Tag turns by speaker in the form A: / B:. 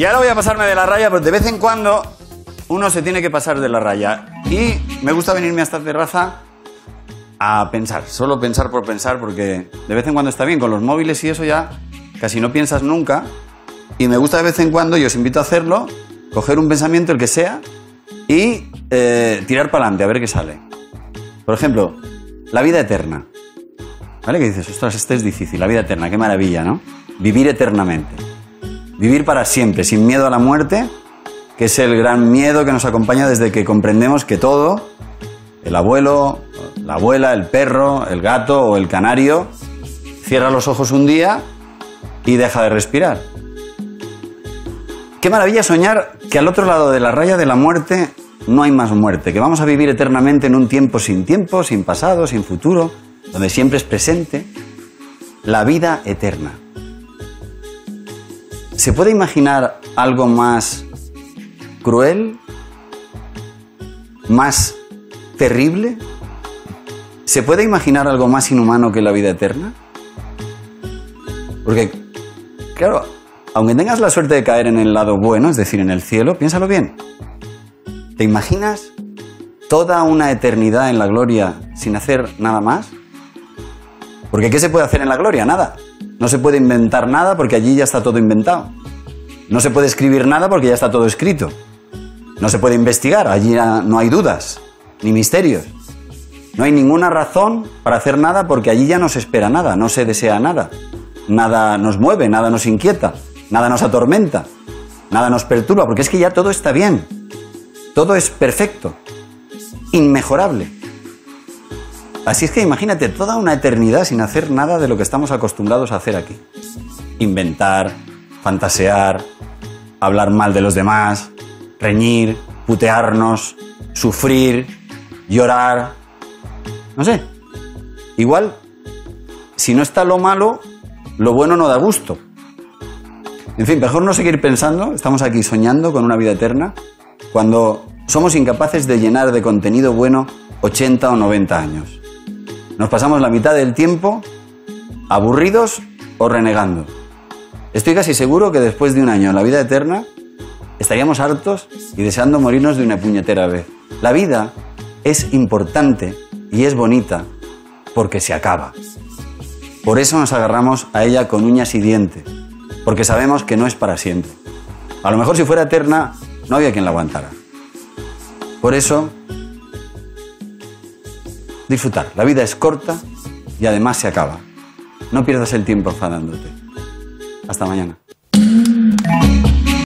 A: Y ahora voy a pasarme de la raya, pero de vez en cuando uno se tiene que pasar de la raya. Y me gusta venirme a esta terraza a pensar, solo pensar por pensar, porque de vez en cuando está bien, con los móviles y eso ya casi no piensas nunca. Y me gusta de vez en cuando, y os invito a hacerlo, coger un pensamiento, el que sea, y eh, tirar para adelante, a ver qué sale. Por ejemplo, la vida eterna. ¿Vale? Que dices, ostras, este es difícil, la vida eterna, qué maravilla, ¿no? Vivir eternamente. Vivir para siempre, sin miedo a la muerte, que es el gran miedo que nos acompaña desde que comprendemos que todo, el abuelo, la abuela, el perro, el gato o el canario, cierra los ojos un día y deja de respirar. Qué maravilla soñar que al otro lado de la raya de la muerte no hay más muerte, que vamos a vivir eternamente en un tiempo sin tiempo, sin pasado, sin futuro, donde siempre es presente la vida eterna. ¿Se puede imaginar algo más cruel? ¿Más terrible? ¿Se puede imaginar algo más inhumano que la vida eterna? Porque, claro, aunque tengas la suerte de caer en el lado bueno, es decir, en el cielo, piénsalo bien. ¿Te imaginas toda una eternidad en la gloria sin hacer nada más? Porque ¿qué se puede hacer en la gloria? Nada. No se puede inventar nada porque allí ya está todo inventado. No se puede escribir nada porque ya está todo escrito. No se puede investigar, allí no hay dudas, ni misterios. No hay ninguna razón para hacer nada porque allí ya no se espera nada, no se desea nada. Nada nos mueve, nada nos inquieta, nada nos atormenta, nada nos perturba, porque es que ya todo está bien. Todo es perfecto, inmejorable. Así es que imagínate toda una eternidad sin hacer nada de lo que estamos acostumbrados a hacer aquí. Inventar, fantasear, hablar mal de los demás, reñir, putearnos, sufrir, llorar. No sé. Igual, si no está lo malo, lo bueno no da gusto. En fin, mejor no seguir pensando, estamos aquí soñando con una vida eterna, cuando somos incapaces de llenar de contenido bueno 80 o 90 años. Nos pasamos la mitad del tiempo aburridos o renegando. Estoy casi seguro que después de un año en la vida eterna estaríamos hartos y deseando morirnos de una puñetera vez. La vida es importante y es bonita porque se acaba. Por eso nos agarramos a ella con uñas y dientes, porque sabemos que no es para siempre. A lo mejor si fuera eterna no había quien la aguantara. Por eso Disfrutar. La vida es corta y además se acaba. No pierdas el tiempo enfadándote. Hasta mañana.